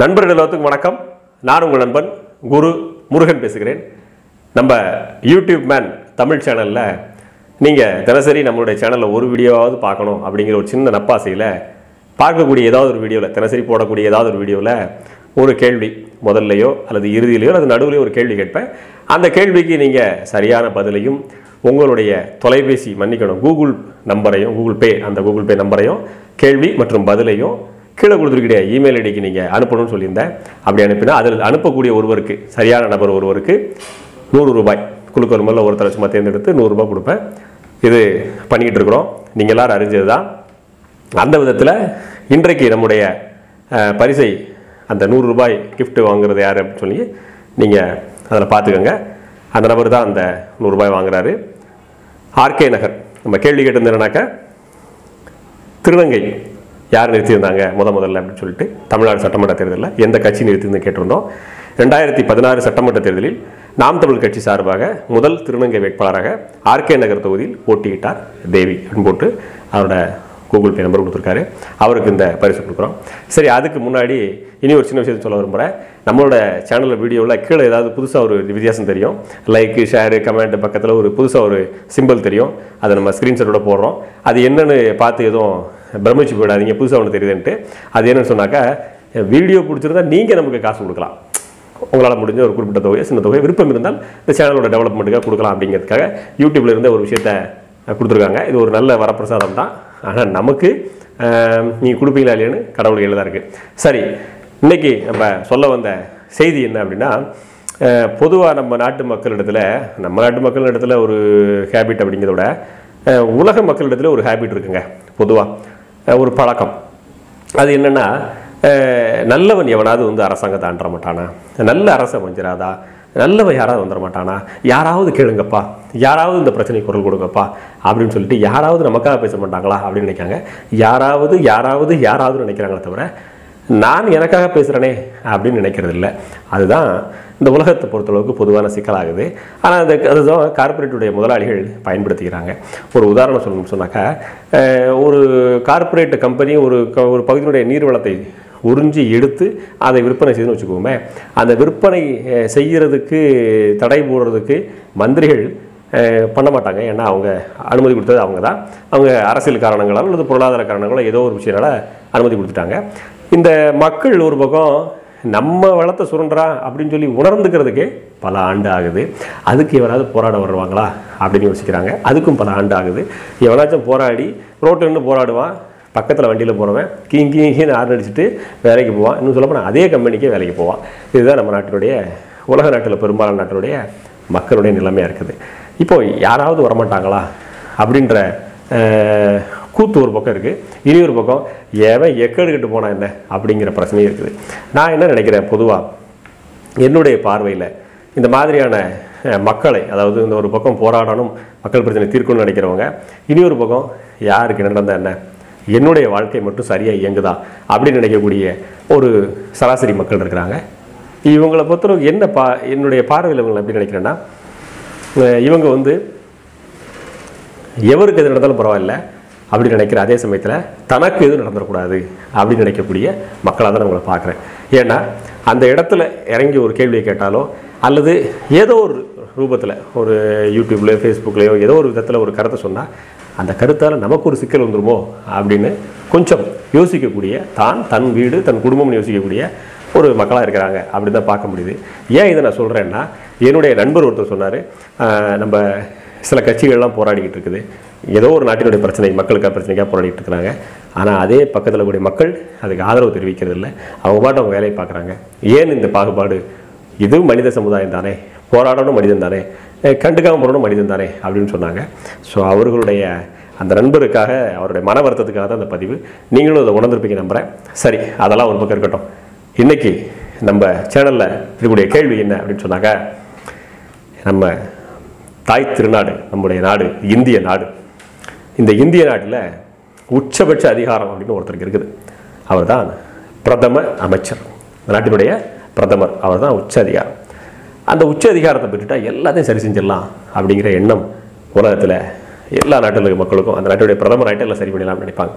நண்பர்கள் எல்லாத்துக்கும் வணக்கம். நான் உங்கள் நண்பன் குரு முருகன் பேசுகிறேன். நம்ம யூடியூப் மேன் தமிழ் சேனலில் நீங்கள் தினசரி நம்மளுடைய சேனலில் ஒரு வீடியோவாவது பார்க்கணும் அப்படிங்கிற ஒரு சின்ன நப்பாசையில் பார்க்கக்கூடிய ஏதாவது ஒரு வீடியோவில் தினசரி போடக்கூடிய ஏதாவது ஒரு வீடியோவில் ஒரு கேள்வி முதல்லையோ அல்லது இறுதியிலையோ அல்லது நடுவுலையோ ஒரு கேள்வி கேட்பேன். அந்த கேள்விக்கு நீங்கள் சரியான பதிலையும் உங்களுடைய தொலைபேசி மன்னிக்கணும் கூகுள் நம்பரையும் கூகுள் பே அந்த கூகுள் பே நம்பரையும் கேள்வி மற்றும் பதிலையும் கீழே கொடுத்துருக்கிற இமெயில் ஐடிக்கு நீங்கள் அனுப்பணும்னு சொல்லியிருந்தேன். அப்படி அனுப்பினா அதில் அனுப்பக்கூடிய ஒருவருக்கு சரியான நபர் ஒருவருக்கு நூறு ரூபாய். குழுக்கள் முதல்ல ஒருத்தரை சும்மா தேர்ந்தெடுத்து நூறுரூபா கொடுப்பேன். இது பண்ணிக்கிட்டு இருக்கிறோம். நீங்கள் எல்லாரும் அறிஞ்சது தான். அந்த விதத்தில் இன்றைக்கு நம்முடைய பரிசை அந்த நூறு ரூபாய் வாங்குறது யார் அப்படின்னு சொல்லி நீங்கள் அதில் பார்த்துக்கோங்க. அந்த நபர் தான் அந்த நூறு ரூபாய் வாங்குறாரு. ஆர்கே நகர். நம்ம கேள்வி கேட்டிருந்தேனாக்கா திருநங்கை. யார் நிறுத்தியிருந்தாங்க முத முதல்ல அப்படின்னு சொல்லிட்டு தமிழ்நாடு சட்டமன்ற தேர்தலில் எந்த கட்சி நிறுத்தியிருந்து கேட்டிருந்தோம். ரெண்டாயிரத்தி பதினாறு சட்டமன்ற தேர்தலில் நாம் தமிழ் கட்சி சார்பாக முதல் திருநங்கை வேட்பாளராக ஆர்கே நகர் தொகுதியில் போட்டியிட்டார் தேவி அப்படின்னு போட்டு அவரோட கூகுள் பே நம்பர் கொடுத்துருக்காரு. அவருக்கு இந்த பரிசு கொடுக்குறோம். சரி அதுக்கு முன்னாடி இனி ஒரு சின்ன விஷயத்தை சொல்ல விரும்புகிறேன் நம்மளோட சேனலில் வீடியோவில் கீழே ஏதாவது புதுசாக ஒரு வித்தியாசம் தெரியும். லைக்கு ஷேரு கமெண்ட் பக்கத்தில் ஒரு புதுசாக ஒரு சிம்பிள் தெரியும். அதை நம்ம ஸ்க்ரீன்ஷாட்டோட போடுறோம். அது என்னென்னு பார்த்து எதுவும் பிரமிச்சு போயிடாதீங்க. புதுசாக ஒன்று தெரியுதுன்ட்டு. அது என்னன்னு சொன்னாக்கா வீடியோ பிடிச்சிருந்தா நீங்கள் நமக்கு காசு கொடுக்கலாம். உங்களால் முடிஞ்ச ஒரு குறிப்பிட்ட தொகையை சின்ன தொகை விருப்பம் இருந்தால் இந்த சேனலோட டெவலப்மெண்ட்டுக்காக கொடுக்கலாம் அப்படிங்கிறதுக்காக யூடியூப்ல இருந்த ஒரு விஷயத்த கொடுத்துருக்காங்க. இது ஒரு நல்ல வரப்பிரசாதம் தான். ஆனால் நமக்கு நீங்கள் கொடுப்பீங்களா இல்லையான்னு கடவுள் கையில் தான் இருக்குது சரி இன்னைக்கு நம்ம சொல்ல வந்த செய்தி என்ன அப்படின்னா பொதுவாக நம்ம நாட்டு மக்களிடத்தில் நம்ம நாட்டு மக்களிடத்தில் ஒரு ஹேபிட் அப்படிங்கிறத விட உலக மக்களிடத்தில் ஒரு ஹேபிட் இருக்குங்க பொதுவாக ஒரு பழக்கம். அது என்னென்னா நல்லவன் எவனாவது வந்து அரசாங்கத்தை ஆண்ட மாட்டானா? நல்ல அரசை வஞ்சிராதா? நல்லவன் யாராவது வந்துட மாட்டானா? யாராவது கேளுங்கப்பா. யாராவது இந்த பிரச்சனை குரல் கொடுங்கப்பா. அப்படின்னு சொல்லிட்டு யாராவது நமக்காக பேச மாட்டாங்களா? அப்படின்னு நினைக்காங்க. யாராவது யாராவது யாராவது நினைக்கிறாங்களே தவிர நான் எனக்காக பேசுகிறேனே அப்படின்னு நினைக்கிறது இல்லை அதுதான் இந்த உலகத்தை பொறுத்தளவுக்கு பொதுவான சிக்கலாகுது. ஆனால் அந்த அதுதான் கார்ப்பரேட்டுடைய முதலாளிகள் பயன்படுத்திக்கிறாங்க. ஒரு உதாரணம் சொல்லணும்னு சொன்னாக்கா ஒரு கார்ப்பரேட் கம்பெனி ஒரு க- ஒரு பகுதியினுடைய நீர்வளத்தை உறிஞ்சி எடுத்து அதை விற்பனை செய்துன்னு வச்சுக்கோமே அந்த விற்பனை செய்கிறதுக்கு தடை போடுறதுக்கு மந்திரிகள் பண்ண மாட்டாங்க. ஏன்னா அவங்க அனுமதி கொடுத்தது அவங்க தான். அவங்க அரசியல் காரணங்களால் அல்லது பொருளாதார காரணங்களோ ஏதோ ஒரு விஷயனால அனுமதி கொடுத்துட்டாங்க. இந்த மக்கள் ஒரு பக்கம் நம்ம வளத்தை சுரண்டா அப்படின்னு சொல்லி உணர்ந்துக்கிறதுக்கே பல ஆண்டு ஆகுது. அதுக்கு எவனாவது போராட வருவாங்களா அப்படின்னு யோசிக்கிறாங்க. அதுக்கும் பல ஆண்டு ஆகுது. எவனாச்சும் போராடி ரோட்டில் நின்று போராடுவான். பக்கத்தில் வண்டியில் போகிறவன் கீங் கீங்கின்னு ஆறு அடிச்சுட்டு வேலைக்கு போவான். இன்னும் சொல்லப்போனால் அதே கம்பெனிக்கே வேலைக்கு போவான். இதுதான் நம்ம நாட்டினுடைய உலக நாட்டில் பெரும்பாலான நாட்டினுடைய மக்களுடைய நிலைமையாக இருக்குது. இப்போது யாராவது வரமாட்டாங்களா? அப்படின்ற கூத்து ஒரு பக்கம் இருக்குது இனி ஒரு பக்கம் எவன் எக்கெடுக்கிட்டு போனால் என்ன? அப்படிங்கிற பிரச்சனையும் இருக்குது. நான் என்ன நினைக்கிறேன் பொதுவாக என்னுடைய பார்வையில் இந்த மாதிரியான மக்களை அதாவது இந்த ஒரு பக்கம் போராடணும் மக்கள் பிரச்சனை தீர்க்கணும்னு நினைக்கிறவங்க இனி ஒரு பக்கம் யாருக்கு என்ன நடந்தா என்ன? என்னுடைய வாழ்க்கை மட்டும் சரியாக இயங்குதா? அப்படின்னு நினைக்கக்கூடிய ஒரு சராசரி மக்கள் இருக்கிறாங்க. இவங்களை பொறுத்தவரைக்கும் என்ன பா என்னுடைய பார்வையில் இவங்களை எப்படி நினைக்கிறேன்னா இவங்க வந்து எவருக்கு எது நடந்தாலும் பரவாயில்ல அப்படின்னு நினைக்கிற அதே சமயத்தில் தனக்கு எதுவும் நடந்துடக்கூடாது அப்படின்னு நினைக்கக்கூடிய மக்களாக தான் நம்மளை உங்களை பார்க்குறேன். ஏன்னா அந்த இடத்துல இறங்கி ஒரு கேள்வியை கேட்டாலோ அல்லது ஏதோ ஒரு ரூபத்தில் ஒரு யூடியூப்லேயோ ஃபேஸ்புக்லேயோ ஏதோ ஒரு விதத்தில் ஒரு கருத்தை சொன்னால் அந்த கருத்தால் நமக்கு ஒரு சிக்கல் வந்துருமோ அப்படின்னு கொஞ்சம் யோசிக்கக்கூடிய தான் தன் வீடு தன் குடும்பம்னு யோசிக்கக்கூடிய ஒரு மக்களாக இருக்கிறாங்க. அப்படி தான் பார்க்க முடியுது. ஏன் இதை நான் சொல்கிறேன்னா என்னுடைய நண்பர் ஒருத்தர் சொன்னார் நம்ம சில கட்சிகள்லாம் போராடிக்கிட்டு இருக்குது. ஏதோ ஒரு நாட்டினுடைய பிரச்சனை மக்களுக்காக பிரச்சனைக்காக போராடிட்டு இருக்கிறாங்க. ஆனால் அதே பக்கத்தில் கூடிய மக்கள் அதுக்கு ஆதரவு தெரிவிக்கிறது இல்லை. அவங்க பாட்டு அவங்க வேலையை பார்க்குறாங்க. ஏன் இந்த பாகுபாடு? இது மனித சமுதாயம் தானே. போராடணும் மனிதன் தானே. கண்டுக்காமல் போடணும் மனிதன் தானே அப்படின்னு சொன்னாங்க. ஸோ அவர்களுடைய அந்த நண்பருக்காக அவருடைய மன வருத்தத்துக்காக தான் அந்த பதிவு. நீங்களும் அதை உணர்ந்திருப்பீங்க நம்புகிறேன் சரி அதெல்லாம் ஒரு பக்கம் இருக்கட்டும். இன்றைக்கி நம்ம சேனலில் இருக்கக்கூடிய கேள்வி என்ன அப்படின்னு சொன்னாக்க நம்ம தாய் திருநாடு நம்முடைய நாடு இந்திய நாடு. இந்த இந்திய நாட்டில் உச்சபட்ச அதிகாரம் அப்படின்னு ஒருத்தருக்கு இருக்குது. அவர் தான் பிரதம அமைச்சர். இந்த நாட்டினுடைய பிரதமர் அவர் தான் உச்ச அதிகாரம். அந்த உச்ச அதிகாரத்தை பெற்றுட்டா எல்லாத்தையும் சரி செஞ்சிடலாம் அப்படிங்கிற எண்ணம் உலகத்தில் எல்லா நாட்டில் இருக்க மக்களுக்கும் அந்த நாட்டுடைய பிரதமர் ஆகிட்டு எல்லாம் சரி பண்ணிடலாம்னு நினைப்பாங்க.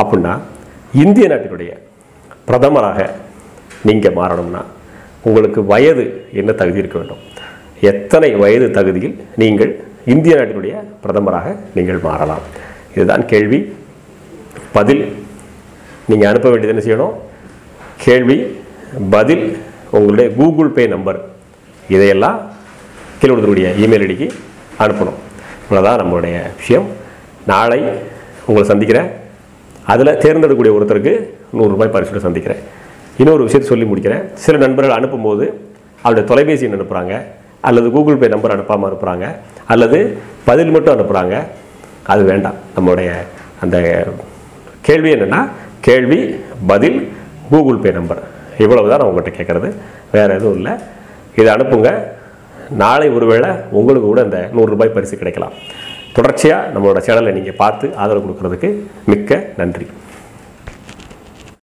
அப்படின்னா இந்திய நாட்டினுடைய பிரதமராக நீங்கள் மாறணும்னா உங்களுக்கு வயது என்ன தகுதி இருக்க வேண்டும்? எத்தனை வயது தகுதியில் நீங்கள் இந்திய நாட்டினுடைய பிரதமராக நீங்கள் மாறலாம்? இதுதான் கேள்வி. பதில் நீங்கள் அனுப்ப வேண்டியது என்ன செய்யணும்? கேள்வி பதில் உங்களுடைய கூகுள் பே நம்பர். இதையெல்லாம் கீழே இமெயில் ஐடிக்கு அனுப்பணும். இவ்வளோதான் நம்மளுடைய விஷயம். நாளை உங்களை சந்திக்கிறேன். அதில் தேர்ந்தெடுக்கக்கூடிய ஒருத்தருக்கு நூறுரூபாய் பரிசுகளை சந்திக்கிறேன். இன்னொரு விஷயத்தை சொல்லி முடிக்கிறேன். சில நண்பர்கள் அனுப்பும்போது அவருடைய தொலைபேசி எண் அனுப்புகிறாங்க அல்லது கூகுள் பே நம்பர் அனுப்பாமல் அனுப்புகிறாங்க அல்லது பதில் மட்டும் அனுப்புகிறாங்க அது வேண்டாம். நம்மளுடைய அந்த கேள்வி என்னென்னா கேள்வி பதில் கூகுள் பே நம்பர் இவ்வளவு தான் நான் உங்கள்கிட்ட கேட்குறது. வேறு எதுவும் இல்லை. இதை அனுப்புங்க. நாளை ஒருவேளை உங்களுக்கு கூட இந்த நூறுரூபாய் பரிசு கிடைக்கலாம். தொடர்ச்சியாக நம்மளோட சேனலை நீங்கள் பார்த்து ஆதரவு கொடுக்கறதுக்கு மிக்க நன்றி.